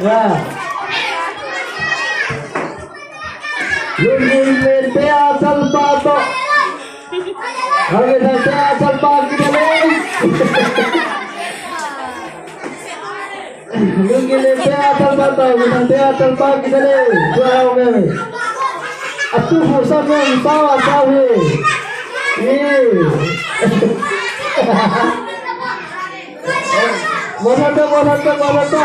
Nah. Lungin lete asal pato. Oke, nanti asal pato kita nih. Lungin lete asal pato, nanti asal pato kita nih. Dua orang. Atu bosan মনে তো মনে তো তো